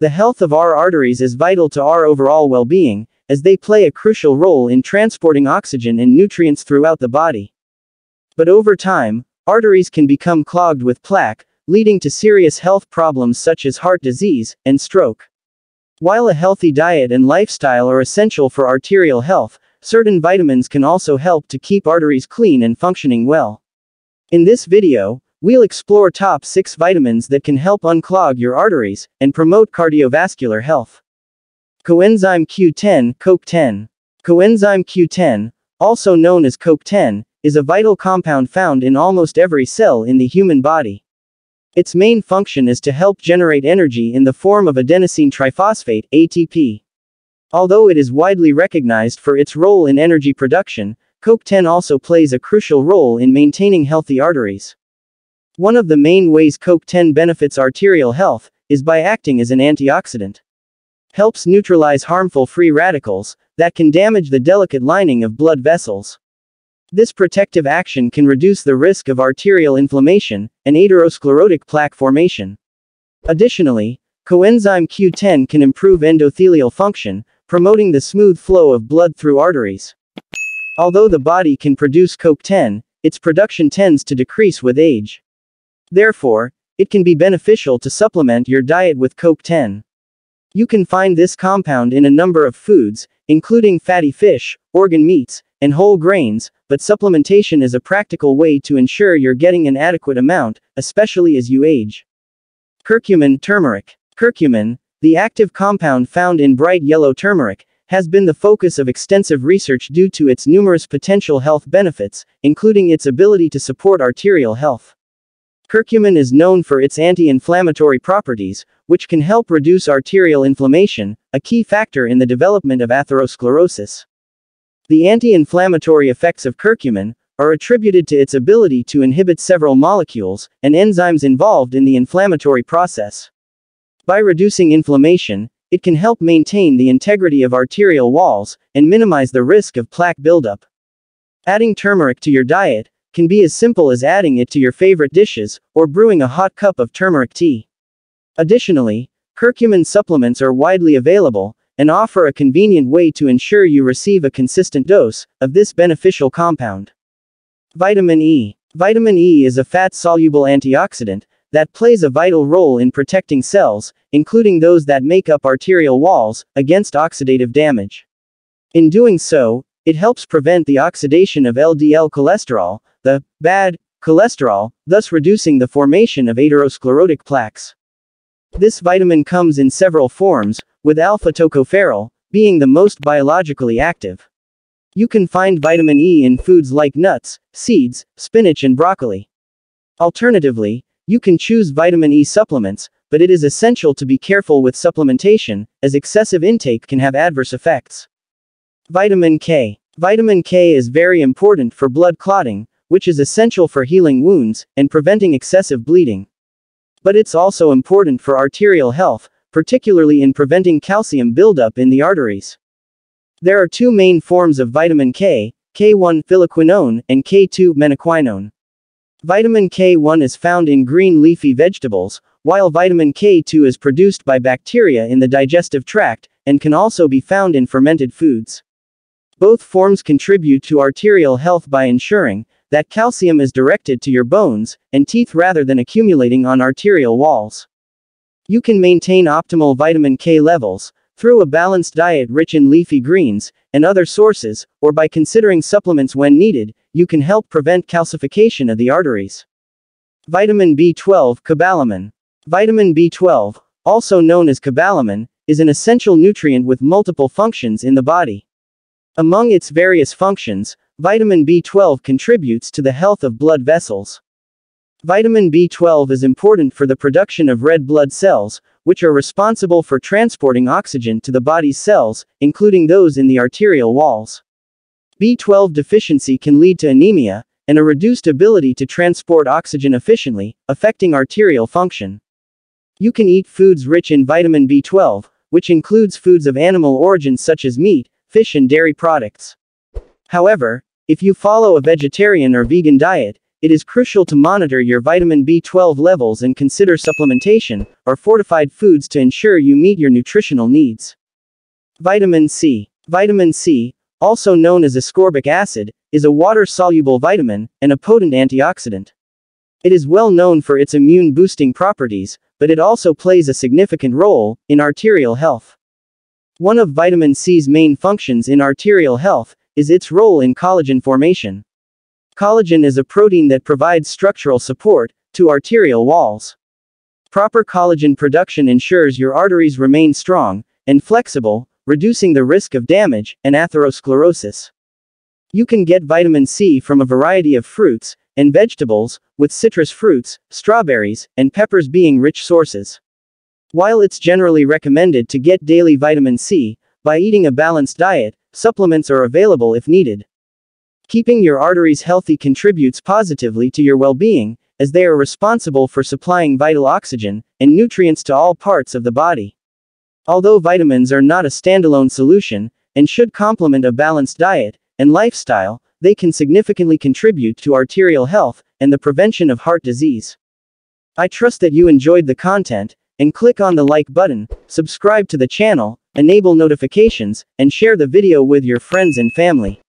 The health of our arteries is vital to our overall well-being, as they play a crucial role in transporting oxygen and nutrients throughout the body. But over time, arteries can become clogged with plaque, leading to serious health problems such as heart disease and stroke. While a healthy diet and lifestyle are essential for arterial health, certain vitamins can also help to keep arteries clean and functioning well. In this video, we'll explore top 6 vitamins that can help unclog your arteries and promote cardiovascular health. Coenzyme Q10, CoQ10. Coenzyme Q10, also known as CoQ10, is a vital compound found in almost every cell in the human body. Its main function is to help generate energy in the form of adenosine triphosphate, ATP. Although it is widely recognized for its role in energy production, CoQ10 also plays a crucial role in maintaining healthy arteries. One of the main ways CoQ10 benefits arterial health is by acting as an antioxidant helps neutralize harmful free radicals that can damage the delicate lining of blood vessels. This protective action can reduce the risk of arterial inflammation and atherosclerotic plaque formation. Additionally, coenzyme Q10 can improve endothelial function, promoting the smooth flow of blood through arteries. Although the body can produce CoQ10, its production tends to decrease with age. Therefore, it can be beneficial to supplement your diet with CoQ10. You can find this compound in a number of foods, including fatty fish, organ meats, and whole grains, but supplementation is a practical way to ensure you're getting an adequate amount, especially as you age. Curcumin turmeric. Curcumin, the active compound found in bright yellow turmeric, has been the focus of extensive research due to its numerous potential health benefits, including its ability to support arterial health. Curcumin is known for its anti-inflammatory properties, which can help reduce arterial inflammation, a key factor in the development of atherosclerosis. The anti-inflammatory effects of curcumin are attributed to its ability to inhibit several molecules and enzymes involved in the inflammatory process. By reducing inflammation, it can help maintain the integrity of arterial walls and minimize the risk of plaque buildup. Adding turmeric to your diet can be as simple as adding it to your favorite dishes or brewing a hot cup of turmeric tea. Additionally, curcumin supplements are widely available and offer a convenient way to ensure you receive a consistent dose of this beneficial compound. Vitamin E. Vitamin E is a fat-soluble antioxidant that plays a vital role in protecting cells, including those that make up arterial walls, against oxidative damage. In doing so, it helps prevent the oxidation of LDL cholesterol, the bad cholesterol, thus reducing the formation of atherosclerotic plaques. This vitamin comes in several forms, with alpha tocopherol being the most biologically active. You can find vitamin E in foods like nuts, seeds, spinach and broccoli. Alternatively, you can choose vitamin E supplements, but it is essential to be careful with supplementation, as excessive intake can have adverse effects. Vitamin K. Vitamin K is very important for blood clotting, which is essential for healing wounds and preventing excessive bleeding. But it's also important for arterial health, particularly in preventing calcium buildup in the arteries. There are two main forms of vitamin K, K1 phylloquinone and K2 menaquinone. Vitamin K1 is found in green leafy vegetables, while vitamin K2 is produced by bacteria in the digestive tract, and can also be found in fermented foods. Both forms contribute to arterial health by ensuring that calcium is directed to your bones and teeth rather than accumulating on arterial walls. You can maintain optimal vitamin K levels through a balanced diet rich in leafy greens and other sources, or by considering supplements when needed, you can help prevent calcification of the arteries. Vitamin B12 Cobalamin. Vitamin B12, also known as cobalamin, is an essential nutrient with multiple functions in the body. Among its various functions, Vitamin B12 contributes to the health of blood vessels. Vitamin B12 is important for the production of red blood cells, which are responsible for transporting oxygen to the body's cells, including those in the arterial walls. B12 deficiency can lead to anemia, and a reduced ability to transport oxygen efficiently, affecting arterial function. You can eat foods rich in vitamin B12, which includes foods of animal origin such as meat, fish and dairy products. However, if you follow a vegetarian or vegan diet, it is crucial to monitor your vitamin B12 levels and consider supplementation or fortified foods to ensure you meet your nutritional needs. Vitamin C. Vitamin C, also known as ascorbic acid, is a water-soluble vitamin and a potent antioxidant. It is well known for its immune-boosting properties, but it also plays a significant role in arterial health. One of vitamin C's main functions in arterial health is its role in collagen formation. Collagen is a protein that provides structural support to arterial walls. Proper collagen production ensures your arteries remain strong and flexible, reducing the risk of damage and atherosclerosis. You can get vitamin C from a variety of fruits and vegetables, with citrus fruits, strawberries, and peppers being rich sources. While it's generally recommended to get daily vitamin C, by eating a balanced diet, supplements are available if needed. Keeping your arteries healthy contributes positively to your well-being, as they are responsible for supplying vital oxygen and nutrients to all parts of the body. Although vitamins are not a standalone solution, and should complement a balanced diet and lifestyle, they can significantly contribute to arterial health and the prevention of heart disease. I trust that you enjoyed the content, and click on the like button, subscribe to the channel, enable notifications, and share the video with your friends and family.